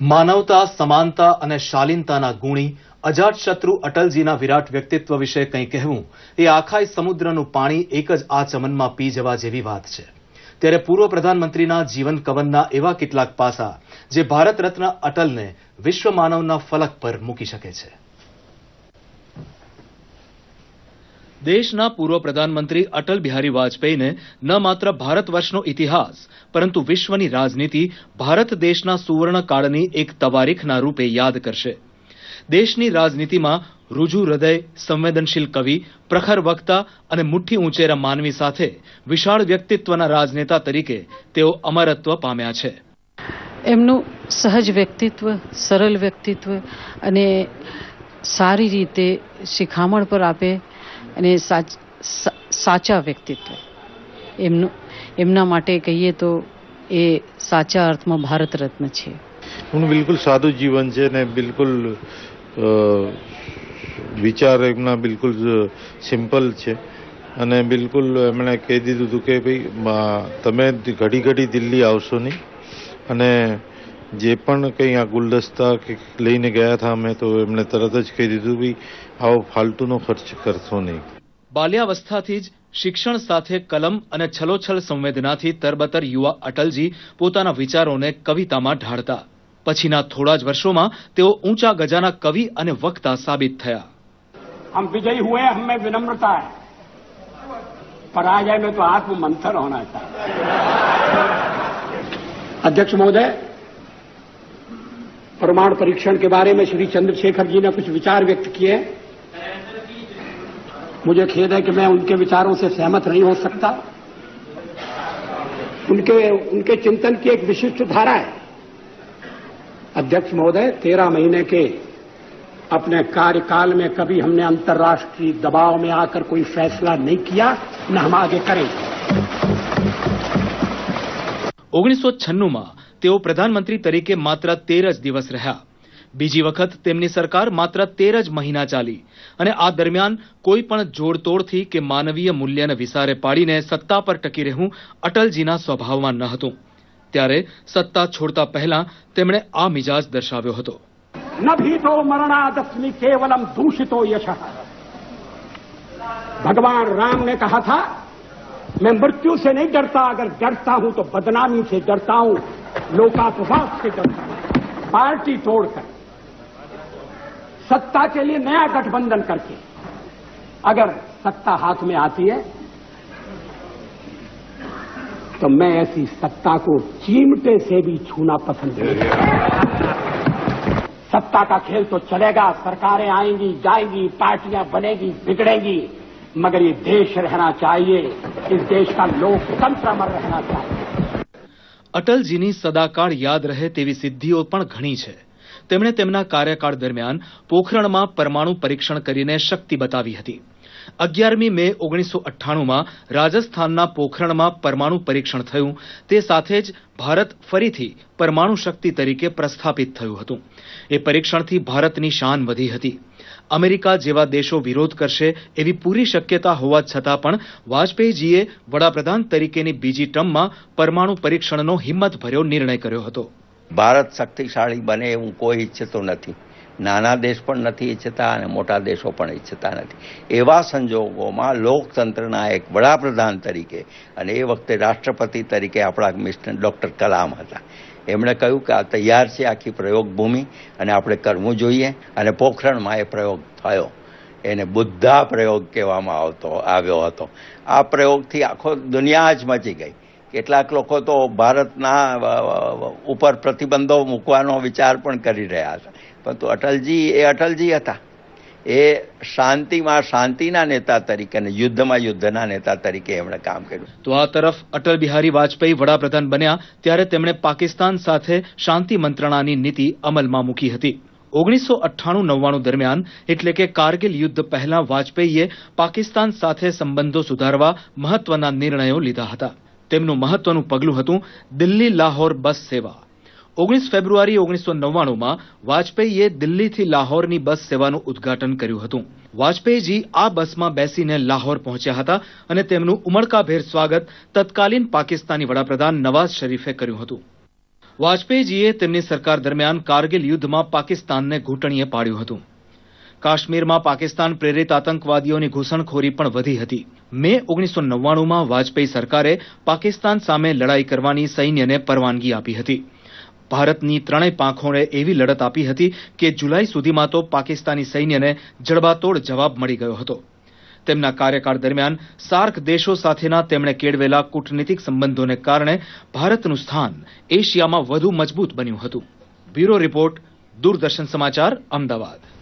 માનવતા, સમાનતા અને શાલીનતાના ગુણી અજાતશત્રુ અટલજીના વિરાટ વ્યક્તિત્વ વિશે કંઈ કહેવું એ આખાય સમુદ્રનું પાણી એક જ આ ચમનમાં પી જવા જેવી વાત છે. ત્યારે પૂર્વ પ્રધાનમંત્રીના જીવન કવનના એવા કેટલાક પાસા, જે ભારત રત્ન અટલને વિશ્વ માનવના ફલક પર મૂકી શકે છે. દેશના પૂર્વ પ્રધાનમંત્રી અટલ બિહારી વાજપેયીને ન માત્ર ભારત વર્ષનો ઇતિહાસ, પરંતુ વિશ્વની રાજનીતિ ભારત દેશના સુવર્ણકાળની એક તવારીખના રૂપે યાદ કરશે. દેશની રાજનીતિમાં રુજુ હૃદય, સંવેદનશીલ કવિ, પ્રખર વક્તા અને મુઠ્ઠી ઊંચેરા માનવી સાથે વિશાળ વ્યક્તિત્વના રાજનેતા તરીકે તેઓ અમરત્વ પામ્યા છે. એમનું સહજ વ્યક્તિત્વ, સરળ વ્યક્તિત્વ અને સારી રીતે શિખામણ પર આપે અને સાચા વ્યક્તિત્વ. એમનું, એમના માટે કહીએ તો એ સાચા અર્થમાં ભારત રત્ન છે. એમનું બિલકુલ સાદું જીવન છે ને બિલકુલ વિચાર એમના બિલકુલ સિમ્પલ છે. અને બિલકુલ એમણે કહી દીધું હતું કે ભાઈ તમે ઘડી ઘડી દિલ્હી આવશો નહીં. અને જે પણ કંઈ આ ગુલદસ્તા લઈને ગયા હતા અમે તો એમણે તરત જ કહી દીધું ભાઈ આવો ફાલતુનો ખર્ચ કરશો નહીં બાલ્યાવસ્થાથી જ શિક્ષણ સાથે કલમ અને છલોછલ સંવેદનાથી તરબતર યુવા અટલજી પોતાના વિચારોને કવિતામાં ઢાળતા પછીના થોડા જ વર્ષોમાં તેઓ ઊંચા ગજાના કવિ અને વક્તા સાબિત થયા हम विजयी हुए हमें विनम्रता है पराजय में तो आत्म मंथन होना चाहिए अध्यक्ष महोदय परमाणु परीक्षण के बारे में श्री चंद्रशेखर जी ने कुछ विचार व्यक्त किए मुझे खेद है कि मैं उनके विचारों से सहमत नहीं हो सकता उनके उनके चिंतन की एक विशिष्ट धारा है अध्यक्ष महोदय तेरह महीने के अपने कार्यकाल में कभी हमने अंतर्राष्ट्रीय दबाव में आकर कोई फैसला नहीं किया न हम आगे करेंगे ઓગણીસો છન્નુંમાં તેઓ પ્રધાનમંત્રી તરીકે માત્ર તેર જ દિવસ રહ્યા બીજી વખત તેમની સરકાર માત્ર તેર જ મહિના ચાલી અને આ દરમિયાન કોઈ પણ જોડતોડથી કે માનવીય મૂલ્યને વિસારે પાડીને સત્તા પર ટકી રહેવું અટલજીના સ્વભાવમાં ન હતું ત્યારે સત્તા છોડતા પહેલા તેમણે આ મિજાજ દર્શાવ્યો હતો न भीतो मरणादस्मि केवलम दूषितो यश भगवान राम ने कहा था मैं मृत्यु से नहीं डरता अगर डरता हूं तो बदनामी से डरता हूं लोकापवाद के हूँ पार्टी तोड़कर, सत्ता के लिए नया गठबंधन करके, अगर सत्ता हाथ में आती है तो मैं ऐसी सत्ता को चीमटे से भी छूना पसंद नहीं सत्ता का खेल तो चलेगा, सरकारें आएँगी, जाएँगी, पार्टियाँ बनेगी, बिगड़ेंगी, मगर ये देश रहना चाहिए, इस देश का लोकतंत्र अमर रहना चाहिए। અટલજીની સદાકાળ યાદ રહે તેવી સિદ્ધિઓ પણ ઘણી છે. તેમણે તેમના કાર્યકાળ દરમિયાન પોખરણમાં પરમાણુ પરીક્ષણ કરીને શક્તિ બતાવી હતી. અગિયારમી મે ઓગણીસો અઠ્ઠાણુંમાં રાજસ્થાનના પોખરણમાં પરમાણુ પરીક્ષણ થયું. તે સાથે જ ભારત ફરીથી પરમાણુ શક્તિ તરીકે પ્રસ્થાપિત થયું હતું. એ પરીક્ષણથી ભારતની શાન વધી હતી. અમેરિકા જેવા દેશો વિરોધ કરશે એવી પૂરી શક્યતા હોવા છતાં પણ વાજપેયીજીએ વડાપ્રધાન તરીકેની બીજી ટર્મમાં પરમાણુ પરીક્ષણનો હિંમતભર્યો નિર્ણય કર્યો હતો. ભારત શક્તિશાળી બને એવું કોઈ ઈચ્છતો નથી. નાના દેશ પણ નથી ઈચ્છતા અને મોટા દેશો પણ ઈચ્છતા નથી. એવા સંજોગોમાં લોકતંત્રના એક વડાપ્રધાન તરીકે અને એ વખતે રાષ્ટ્રપતિ તરીકે આપણા મિસ્ટર ડોક્ટર કલામ હતા. એમણે કહ્યું કે આ તૈયાર છે આખી પ્રયોગ ભૂમિ અને આપણે કરવું જોઈએ અને પોખરણમાં એ પ્રયોગ થયો. એને બુદ્ધા પ્રયોગ કહેવામાં આવતો, આવ્યો હતો. આ પ્રયોગથી આખો દુનિયા જ મચી ગઈ. કેટલાક લોકો તો ભારતના ઉપર પ્રતિબંધો મૂકવાનો વિચાર પણ કરી રહ્યા હતા. પરંતુ અટલજી, એ અટલજી હતા. એ શાંતિમાં શાંતિના નેતા તરીકે અને યુદ્ધમાં યુદ્ધના નેતા તરીકે એમણે કામ કર્યું. તો આ તરફ અટલ બિહારી વાજપેયી વડાપ્રધાન બન્યા, ત્યારે તેમણે પાકિસ્તાન સાથે શાંતિ મંત્રણાની નીતિ અમલમાં મૂકી હતી. ઓગણીસો અઠ્ઠાણું નવ્વાણું દરમિયાન, એટલે કે કારગિલ યુદ્ધ પહેલા વાજપેયીએ પાકિસ્તાન સાથે સંબંધો સુધારવા મહત્વના નિર્ણયો લીધા હતા. તેમનું મહત્વનું પગલું હતું દિલ્હી લાહોર બસ સેવા. ઓગણીસ ફેબ્રુઆરી ઓગણીસો નવ્વાણુંમાં વાજપેયીએ દિલ્હીથી લાહોરની બસ સેવાનું ઉદ્ઘાટન કર્યું હતું. વાજપેયીજી આ બસમાં બેસીને લાહોર પહોંચ્યા હતા અને તેમનું ઉમળકાભેર સ્વાગત તત્કાલીન પાકિસ્તાની વડાપ્રધાન નવાઝ શરીફે કર્યું હતું. વાજપેયીજીએ તેમની સરકાર દરમિયાન કારગિલ યુદ્ધમાં પાકિસ્તાનને ઘૂંટણીએ પાડ્યું હતું. કાશ્મીરમાં પાકિસ્તાન પ્રેરિત આતંકવાદીઓની ઘૂસણખોરી પણ વધી હતી. મે ઓગણીસો નવ્વાણુંમાં વાજપેયી સરકારે પાકિસ્તાન સામે લડાઈ કરવાની સૈન્યને પરવાનગી આપી હતી. ભારતની ત્રણેય પાંખોને એવી લડત આપી હતી કે જુલાઈ સુધીમાં તો પાકિસ્તાની સૈન્યને જડબાતોડ જવાબ મળી ગયો હતો. તેમના કાર્યકાળ દરમિયાન સાર્ક દેશો સાથેના તેમણે કેળવેલા કૂટનીતિક સંબંધોને કારણે ભારતનું સ્થાન એશિયામાં વધુ મજબૂત બન્યું હતું. બ્યુરો રિપોર્ટ, દૂરદર્શન સમાચાર, અમદાવાદ.